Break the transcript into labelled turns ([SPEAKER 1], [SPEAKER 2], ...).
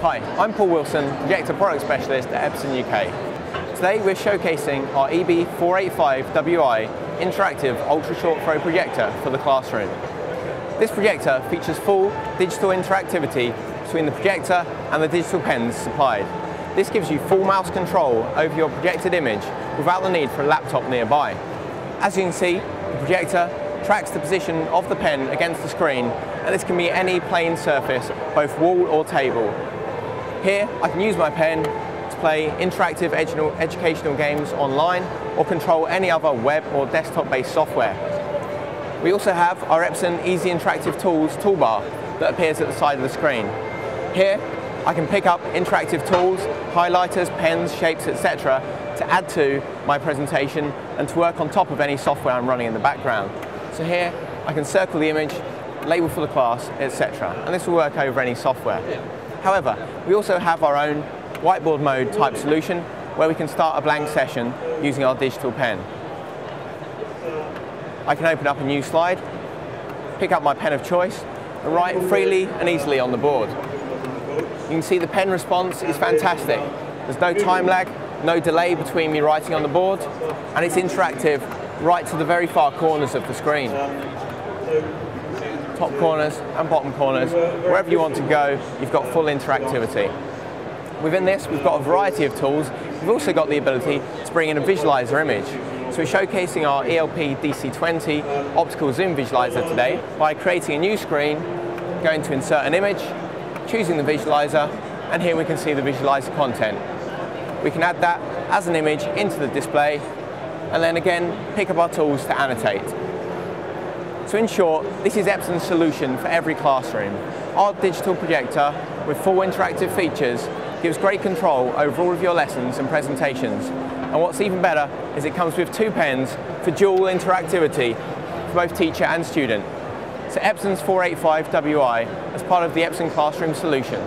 [SPEAKER 1] Hi, I'm Paul Wilson, Projector Product Specialist at Epson UK. Today we're showcasing our EB485WI interactive ultra short throw projector for the classroom. This projector features full digital interactivity between the projector and the digital pens supplied. This gives you full mouse control over your projected image without the need for a laptop nearby. As you can see, the projector tracks the position of the pen against the screen and this can be any plane surface, both wall or table. Here I can use my pen to play interactive educational games online or control any other web or desktop based software. We also have our Epson Easy Interactive Tools toolbar that appears at the side of the screen. Here I can pick up interactive tools, highlighters, pens, shapes, etc. to add to my presentation and to work on top of any software I'm running in the background. So here I can circle the image, label for the class, etc. And this will work over any software. However, we also have our own whiteboard mode type solution where we can start a blank session using our digital pen. I can open up a new slide, pick up my pen of choice, and write freely and easily on the board. You can see the pen response is fantastic. There's no time lag, no delay between me writing on the board, and it's interactive right to the very far corners of the screen. Top corners and bottom corners, wherever you want to go, you've got full interactivity. Within this, we've got a variety of tools. We've also got the ability to bring in a visualizer image. So we're showcasing our ELP DC20 optical zoom visualizer today by creating a new screen, going to insert an image, choosing the visualizer, and here we can see the visualizer content. We can add that as an image into the display, and then again, pick up our tools to annotate. So in short, this is Epson's solution for every classroom. Our digital projector with full interactive features gives great control over all of your lessons and presentations. And what's even better is it comes with two pens for dual interactivity for both teacher and student. So Epson's 485WI as part of the Epson Classroom solution.